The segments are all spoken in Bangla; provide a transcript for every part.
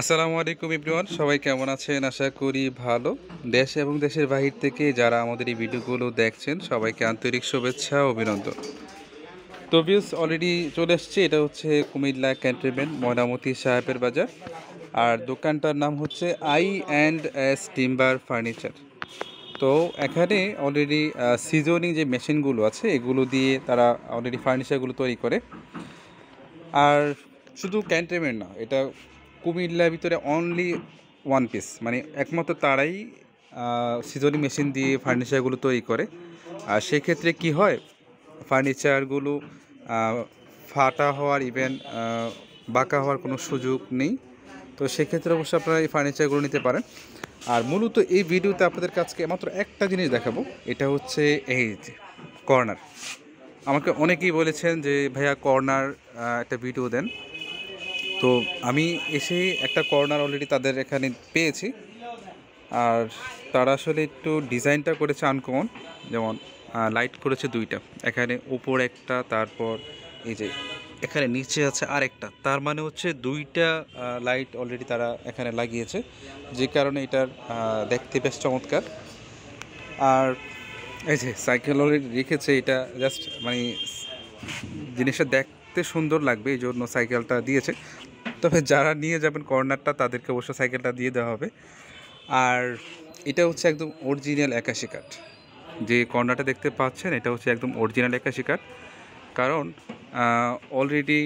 আসসালামু আলাইকুম ইব্রিওয়ান সবাই কেমন আছেন? আশা করি ভালো। দেশ এবং দেশের বাহির থেকে যারা আমাদের এই ভিডিওগুলো দেখছেন, সবাইকে আন্তরিক শুভেচ্ছা, অভিনন্দন। তো ভিউস অলরেডি চলে এসছে। এটা হচ্ছে কুমিল্লা ক্যান্টনমেন্ট, ময়নামতি সাহেবের বাজার। আর দোকানটার নাম হচ্ছে I and S timber furniture. তো এখানে অলরেডি সিজনিং যে মেশিনগুলো আছে, এগুলো দিয়ে তারা অলরেডি ফার্নিচারগুলো তৈরি করে। আর শুধু ক্যান্টনমেন্ট না, এটা কুমিল্লার ভিতরে অনলি ওয়ান পিস মানে একমাত্র তারাই সিজনিং মেশিন দিয়ে ফার্নিচারগুলো তৈরি করে। আর সেক্ষেত্রে কি হয়, ফার্নিচারগুলো ফাটা হওয়ার ইভেন বাঁকা হওয়ার কোনো সুযোগ নেই। তো সেক্ষেত্রে অবশ্যই আপনারা এই ফার্নিচারগুলো নিতে পারেন। আর মূলত এই ভিডিওতে আপনাদের কাছকে মাত্র একটা জিনিস দেখাবো, এটা হচ্ছে এই যে কর্নার। আমাকে অনেকেই বলেছেন যে, ভাইয়া কর্নার একটা ভিডিও দেন। তো আমি এসে একটা কর্নার অলরেডি তাদের এখানে পেয়েছি। আর তারা আসলে একটু ডিজাইনটা করেছে আনকমন যেমন লাইট করেছে দুইটা। এখানে উপর একটা, তারপর এই যে এখানে নিচে আছে আরেকটা। তার মানে হচ্ছে দুইটা লাইট অলরেডি তারা এখানে লাগিয়েছে। যে কারণে এটার দেখতে বেশ চমৎকার। আর এই যে সাইকেল অলরেডি রেখেছে, এটা জাস্ট মানে জিনিসটা দেখতে সুন্দর লাগবে, এই জন্য সাইকেলটা দিয়েছে। তবে যারা নিয়ে যাবেন কর্নারটা, তাদেরকে অবশ্য সাইকেলটা দিয়ে দেওয়া হবে। আর এটা হচ্ছে একদম অরিজিনাল একাশি কাঠ। যে কর্নারটা দেখতে পাচ্ছেন, এটা হচ্ছে একদম অরিজিনাল একাশি কাঠ। কারণ অলরেডি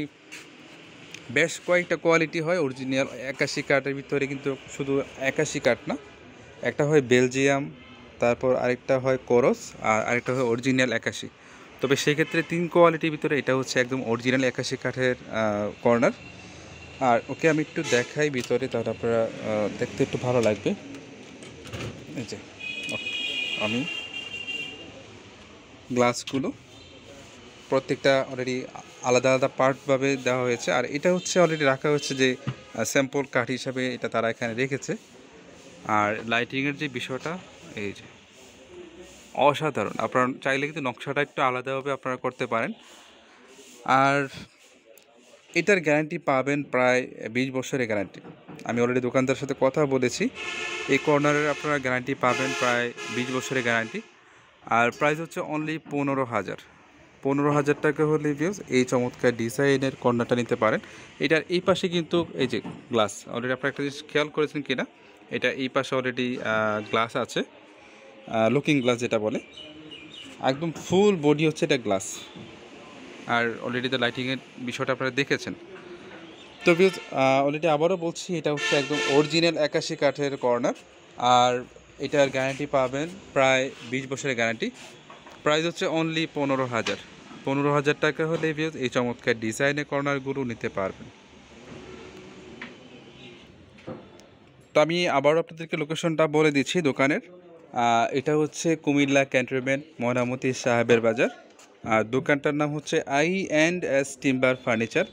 বেশ কয়েকটা কোয়ালিটি হয় অরিজিনাল একাশি কাঠের ভিতরে, কিন্তু শুধু একাশি কাঠ না। একটা হয় বেলজিয়াম তারপর আরেকটা হয় করস আর আরেকটা হয় অরিজিনাল একাশি। তবে সেক্ষেত্রে তিন কোয়ালিটির ভিতরে এটা হচ্ছে একদম অরিজিনাল একাশি কাঠের কর্নার আর ওকে আমি একটু দেখাই ভিতরে, তাহলে আপনারা দেখতে একটু ভালো লাগবে। এই যে আমি গ্লাসগুলো প্রত্যেকটা অলরেডি আলাদা আলাদা পার্টভাবে দেওয়া হয়েছে। আর এটা হচ্ছে অলরেডি রাখা হচ্ছে যে স্যাম্পল কাঠ হিসাবে এটা তারা এখানে রেখেছে। আর লাইটিংয়ের যে বিষয়টা, এই যে অসাধারণ। আপনারা চাইলে কিন্তু নকশাটা একটু আলাদাভাবে আপনারা করতে পারেন। আর এটার গ্যারান্টি পাবেন প্রায় বিশ বছরের গ্যারান্টি আমি অলরেডি দোকানদার সাথে কথা বলেছি। এই কর্নারের আপনারা গ্যারান্টি পাবেন প্রায় বিশ বছরের গ্যারান্টি আর প্রাইস হচ্ছে অনলি পনেরো হাজার। পনেরো হাজার টাকা হলে ভিউজ এই চমৎকার ডিজাইনের কর্নারটা নিতে পারেন। এটার এই পাশে কিন্তু এই যে গ্লাস অলরেডি আপনারা একটা জিনিস খেয়াল করেছেন কিনা? এটা এই পাশে অলরেডি গ্লাস আছে। লুকিং গ্লাস যেটা বলে। একদম ফুল বডি হচ্ছে এটা গ্লাস আর অলরেডি তো লাইটিংয়ের বিষয়টা আপনারা দেখেছেন? তো ভিউজ অলরেডি আবারও বলছি এটা হচ্ছে একদম অরিজিনাল একাশি কাঠের কর্নার আর এটার গ্যারান্টি পাবেন প্রায় বিশ বছরের গ্যারান্টি প্রাইস হচ্ছে অনলি পনেরো হাজার। পনেরো হাজার টাকা হলে ভিউজ এই চমৎকার ডিজাইনের কর্নারগুলো নিতে পারবেন। তো আমি আবারও আপনাদেরকে লোকেশনটা বলে দিচ্ছি দোকানের। এটা হচ্ছে কুমিল্লা ক্যান্টনমেন্ট ময়নামতি সাহেবের বাজার। আর দোকানটার নাম হচ্ছে I and S timber furniture.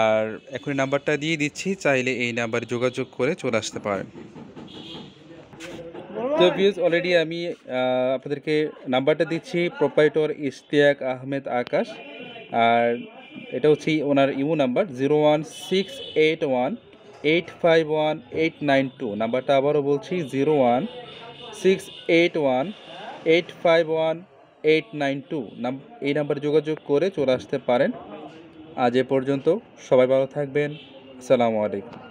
আর এখন নাম্বারটা দিয়ে দিচ্ছি, চাইলে এই নাম্বারে যোগাযোগ করে চলে আসতে পারেন। তো ভিউজ অলরেডি আমি আপনাদেরকে নাম্বারটা দিচ্ছি প্রোপাইটর ইশতিয়াক আহমেদ আকাশ। আর এটা হচ্ছে ওনার imo number, zero one six eight one eight five one eight nine two. নাম্বারটা আবারও বলছি, zero one six eight one eight five one eight nine two এই নাম্বারে যোগাযোগ করে চলে আসতে পারেন। আজ এ পর্যন্ত সবাই ভালো থাকবেন। আসসালামু আলাইকুম।